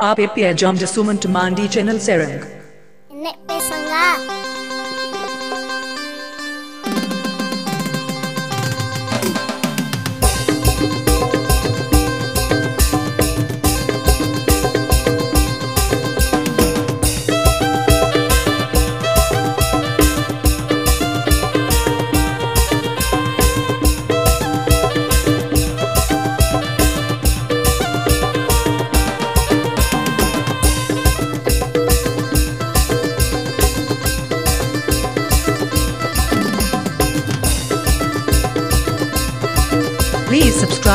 आप एपिया जम de Suman Tumandi channel serang.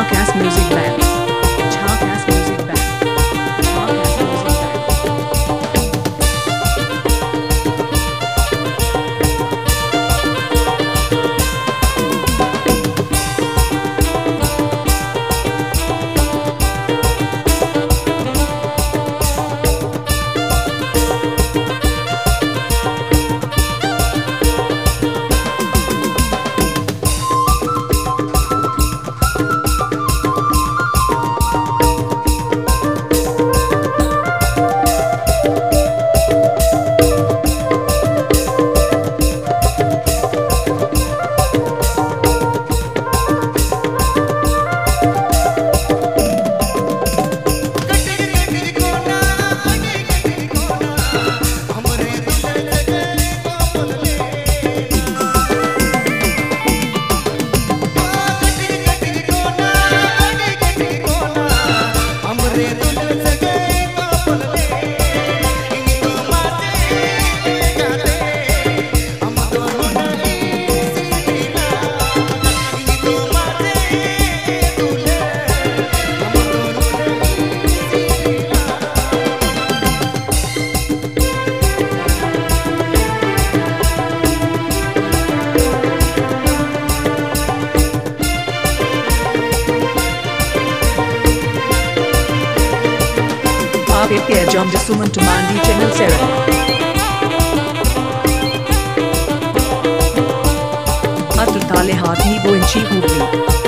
Knock Ass Music. आप एपिया जम de Suman Tumandi channel 7. Atul tale haat ni and inchi hubli.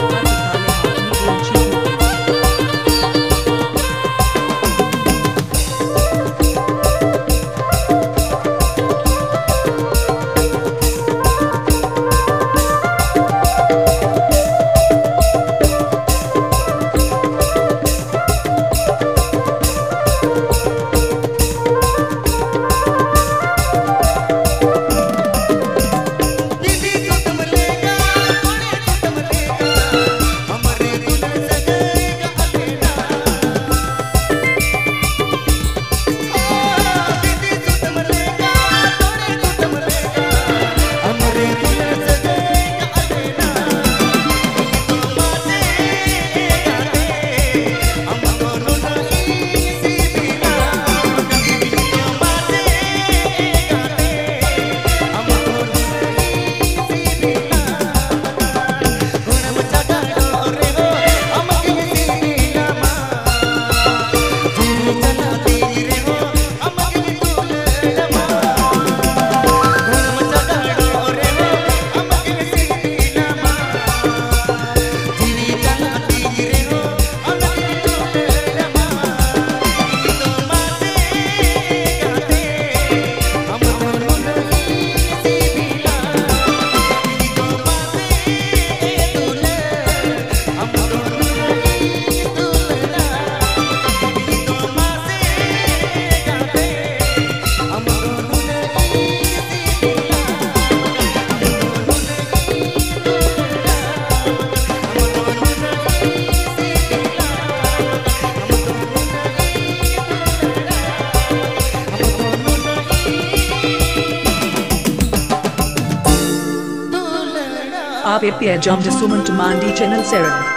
आप A P एजम जसुमन टुमांडी channel सेरन